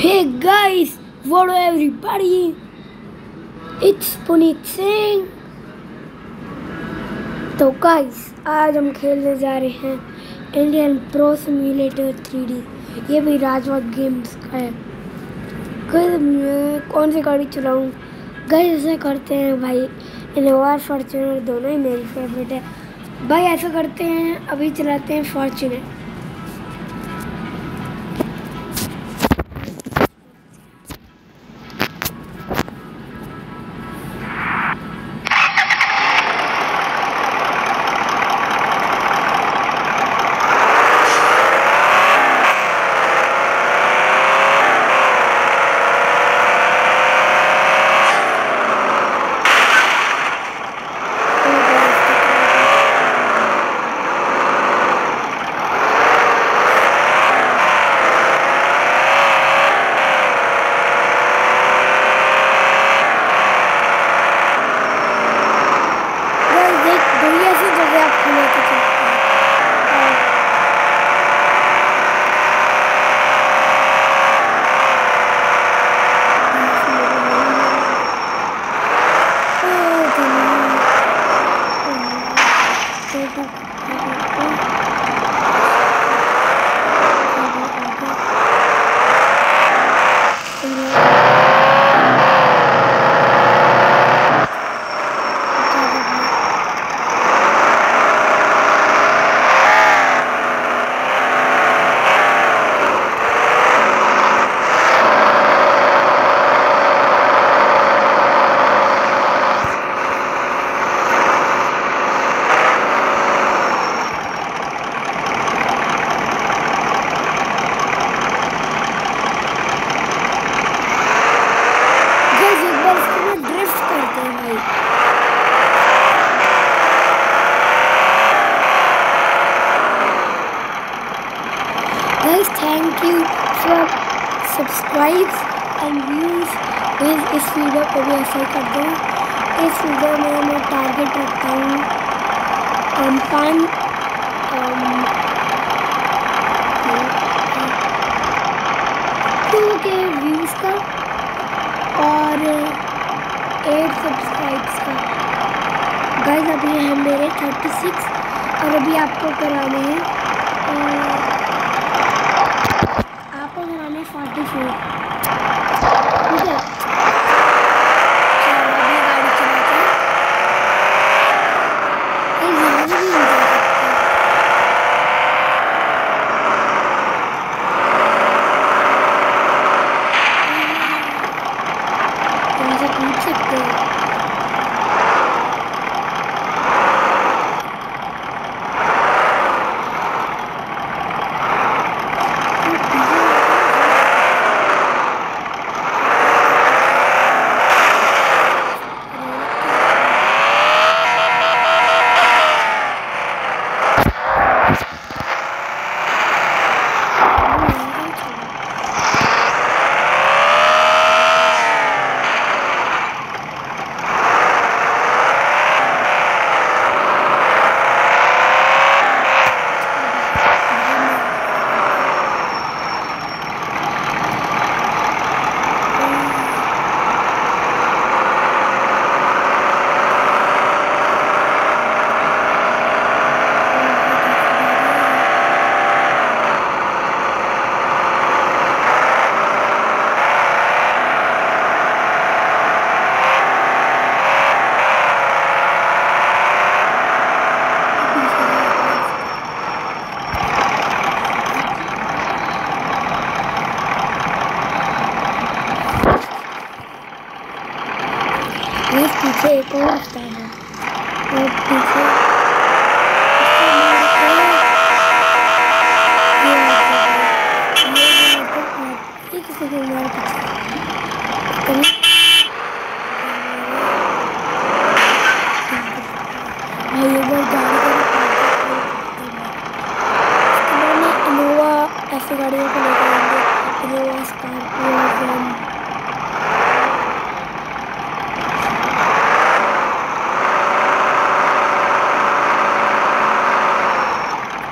Hey guys, what up everybody? It's Puneet Singh. तो guys आज हम खेलने जा रहे हैं इंडियन प्रो सिम्युलेटर 3D ये भी राजवत गेम्स का है। कल मैं कौन सी गाड़ी चलाऊँ? गाइस ऐसा करते हैं भाई। इनोवा फॉर्चूनर दोनों ही मेरी फेवरेट है। भाई ऐसा करते हैं अभी चलाते हैं Fortuner subscribes and views guys इस वीडियो को भी ऐसे कर दो इस वीडियो में मैं टारगेट रखता हूँ पाँच टू के व्यूज़ का और एट सब्सक्राइब्स का। गाइस अभी है मेरे थर्टी सिक्स और अभी आपको कराने हैं। पीछे एक और रास्ता है और पीछे ये रास्ता है। ये रास्ता है। एक सेकंड मेरे पीछे कहीं भाई एक बार गाड़ी का मैंने इनोवा ऐसी गाड़ियों को लेकर आएँगे इनोवा स्कॉर्पियो फ्रॉम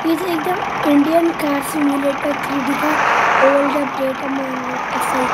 ये जो एकदम Indian car simulator three D का ओल्ड अपडेट ऐसा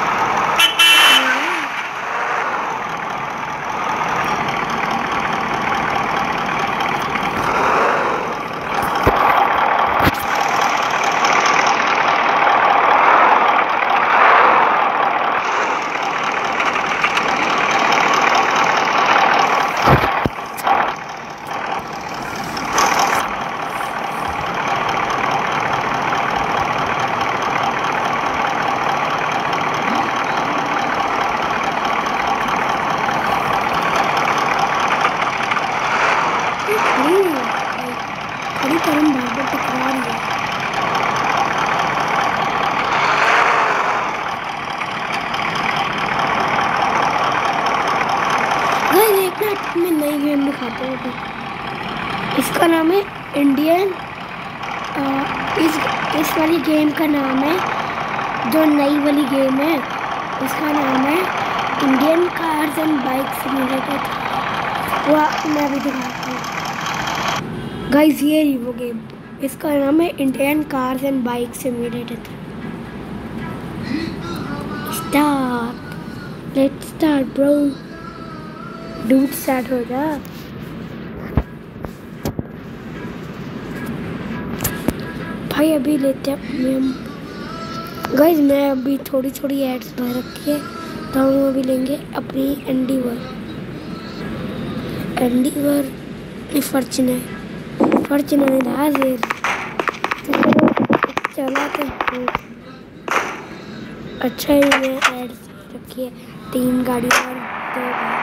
मैं नई गेम दिखाता हूँ इसका नाम है इंडियन आ, इस इस वाली गेम का नाम है जो नई वाली गेम है। उसका नाम है Indian cars and bike simulator वो मैं भी दिखाता हूँ। गाइस ये ही वो गेम इसका नाम है Indian cars and bike simulator start let's start bro dude start हो जा। भाई अभी लेते हैं हम। गाइज़ मैं अभी थोड़ी थोड़ी एड्स भर रखी है। तो हम अभी लेंगे अपनी एंडीवर एंडीवर फॉर्चुनर फॉर्चुनर चलाते हैं। अच्छा ही मैं एड्स रखी है। तीन गाड़ी और दो